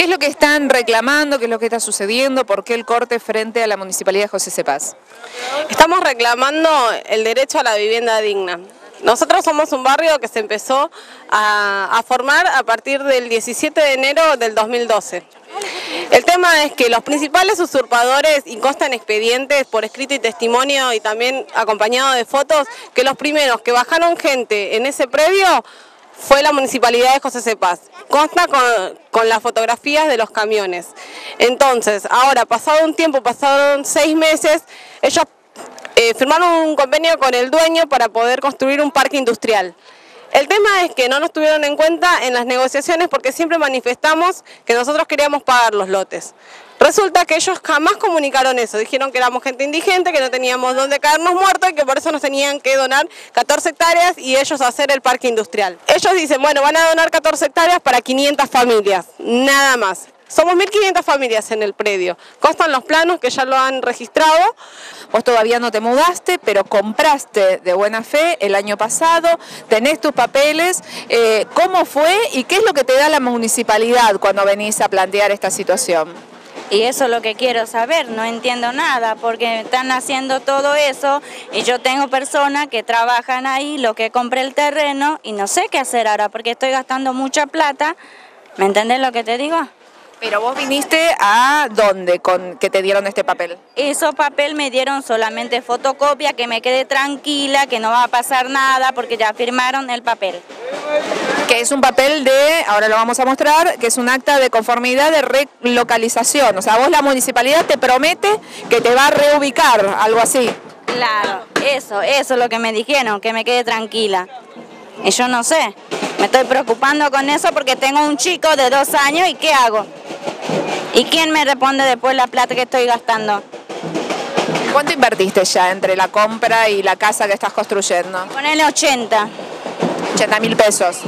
¿Qué es lo que están reclamando? ¿Qué es lo que está sucediendo? ¿Por qué el corte frente a la Municipalidad de José Cepaz? Estamos reclamando el derecho a la vivienda digna. Nosotros somos un barrio que se empezó a, formar a partir del 17 de enero del 2012. El tema es que los principales usurpadores, y constan expedientes por escrito y testimonio y también acompañado de fotos, que los primeros que bajaron gente en ese previo fue la municipalidad de José Cepaz. Consta con, las fotografías de los camiones. Entonces, ahora, pasado un tiempo, pasaron seis meses, ellos eh, firmaron un convenio con el dueño para poder construir un parque industrial. El tema es que no nos tuvieron en cuenta en las negociaciones porque siempre manifestamos que nosotros queríamos pagar los lotes. Resulta que ellos jamás comunicaron eso, dijeron que éramos gente indigente, que no teníamos dónde caernos muertos y que por eso nos tenían que donar 14 hectáreas y ellos hacer el parque industrial. Ellos dicen, bueno, van a donar 14 hectáreas para 500 familias, nada más. Somos 1.500 familias en el predio. Constan los planos que ya lo han registrado. Vos todavía no te mudaste, pero compraste de buena fe el año pasado, tenés tus papeles. Eh, ¿Cómo fue y qué es lo que te da la municipalidad cuando venís a plantear esta situación? Y eso es lo que quiero saber, no entiendo nada, porque están haciendo todo eso y yo tengo personas que trabajan ahí, lo que compré el terreno y no sé qué hacer ahora, porque estoy gastando mucha plata. ¿Me entendés lo que te digo? Pero vos viniste a dónde con que te dieron este papel? Esos papel me dieron solamente fotocopia, que me quede tranquila, que no va a pasar nada porque ya firmaron el papel. Que es un papel de, ahora lo vamos a mostrar, que es un acta de conformidad de relocalización. O sea, vos la municipalidad te promete que te va a reubicar, algo así. Claro, eso, eso es lo que me dijeron, que me quede tranquila. Y yo no sé, me estoy preocupando con eso porque tengo un chico de dos años y ¿qué hago? ¿Y quién me responde después la plata que estoy gastando? ¿Cuánto invertiste ya entre la compra y la casa que estás construyendo? Ponele 80. 80 mil pesos.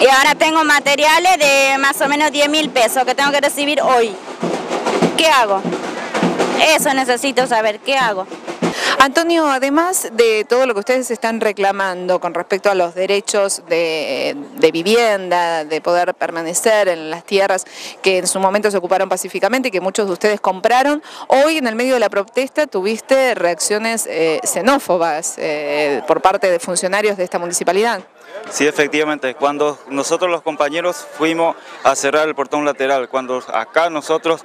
Y ahora tengo materiales de más o menos 10 mil pesos que tengo que recibir hoy. ¿Qué hago? Eso necesito saber, ¿qué hago? Antonio, además de todo lo que ustedes están reclamando con respecto a los derechos de, vivienda, de poder permanecer en las tierras que en su momento se ocuparon pacíficamente y que muchos de ustedes compraron, hoy en el medio de la protesta tuviste reacciones eh, xenófobas eh, por parte de funcionarios de esta municipalidad. Sí, efectivamente, cuando nosotros los compañeros fuimos a cerrar el portón lateral, cuando acá nosotros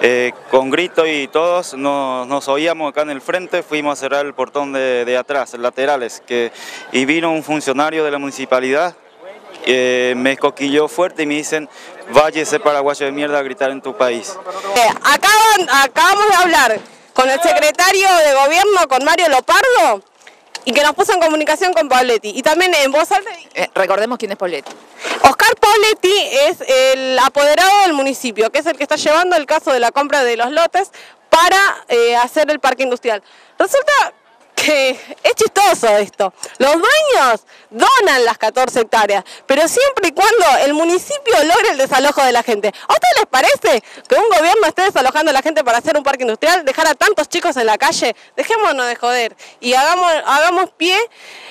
eh, con grito y todos nos, oíamos acá en el frente, fuimos a cerrar el portón de, atrás, laterales, que, y vino un funcionario de la municipalidad, eh, me escoquilló fuerte y me dicen, váyase paraguayo de mierda a gritar en tu país. Eh, acabamos de hablar con el secretario de gobierno, con Mario Lopardo, y que nos puso en comunicación con Pauletti. Y también en voz alta... Eh, recordemos quién es Pauletti. Oscar Pauletti es el apoderado del municipio, que es el que está llevando el caso de la compra de los lotes para eh, hacer el parque industrial. Resulta que es chistoso esto. Los dueños donan las 14 hectáreas, pero siempre y cuando el municipio logre el desalojo de la gente. ¿A ustedes les parece que un gobierno esté desalojando a la gente para hacer un parque industrial, dejar a tantos chicos en la calle? Dejémonos de joder y hagamos, hagamos pie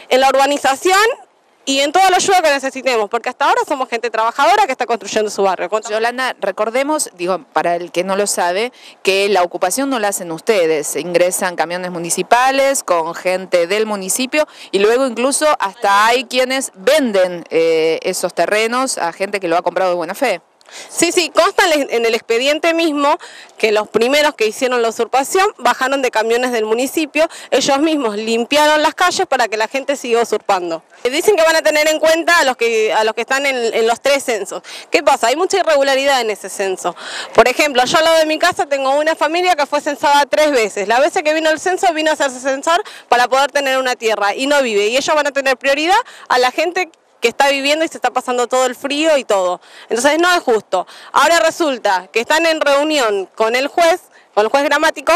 en la urbanización y en toda la ayuda que necesitemos, porque hasta ahora somos gente trabajadora que está construyendo su barrio. Yolanda, recordemos, digo, para el que no lo sabe, que la ocupación no la hacen ustedes, ingresan camiones municipales con gente del municipio y luego incluso hasta hay quienes venden eh, esos terrenos a gente que lo ha comprado de buena fe. Sí, sí, consta en el expediente mismo que los primeros que hicieron la usurpación bajaron de camiones del municipio, ellos mismos limpiaron las calles para que la gente siga usurpando. Dicen que van a tener en cuenta a los que, a los que están en, los tres censos. ¿Qué pasa? Hay mucha irregularidad en ese censo. Por ejemplo, yo al lado de mi casa tengo una familia que fue censada tres veces. La vez que vino el censo vino a hacerse censar para poder tener una tierra y no vive. Y ellos van a tener prioridad a la gente que está viviendo y se está pasando todo el frío y todo. Entonces no es justo. Ahora resulta que están en reunión con el juez, con el juez gramático,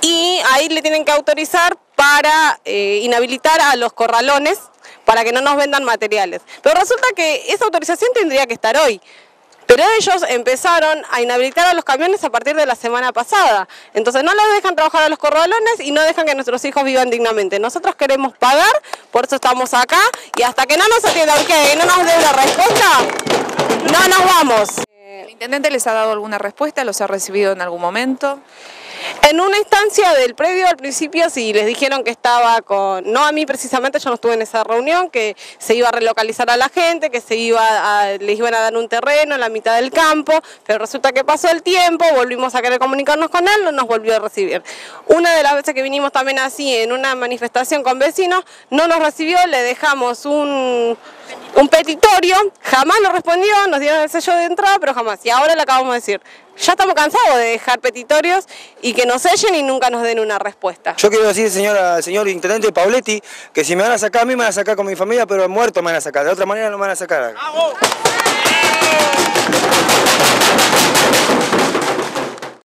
y ahí le tienen que autorizar para eh, inhabilitar a los corralones para que no nos vendan materiales. Pero resulta que esa autorización tendría que estar hoy. Pero ellos empezaron a inhabilitar a los camiones a partir de la semana pasada. Entonces no los dejan trabajar a los corralones y no dejan que nuestros hijos vivan dignamente. Nosotros queremos pagar, por eso estamos acá y hasta que no nos atiendan, que no nos den la respuesta, no nos vamos. intendente les ha dado alguna respuesta? ¿Los ha recibido en algún momento? En una instancia del previo al principio sí les dijeron que estaba con, no a mí precisamente, yo no estuve en esa reunión, que se iba a relocalizar a la gente, que se iba les iban a dar un terreno en la mitad del campo, pero resulta que pasó el tiempo, volvimos a querer comunicarnos con él, no nos volvió a recibir. Una de las veces que vinimos también así en una manifestación con vecinos, no nos recibió, le dejamos un, un jamás nos respondió, nos dieron el sello de entrada, pero jamás. Y ahora le acabamos de decir, ya estamos cansados de dejar petitorios y que nos sellen y nunca nos den una respuesta. Yo quiero decir, señora, señor intendente Pauletti, que si me van a sacar a mí, me van a sacar con mi familia, pero muerto me van a sacar. De otra manera no me van a sacar.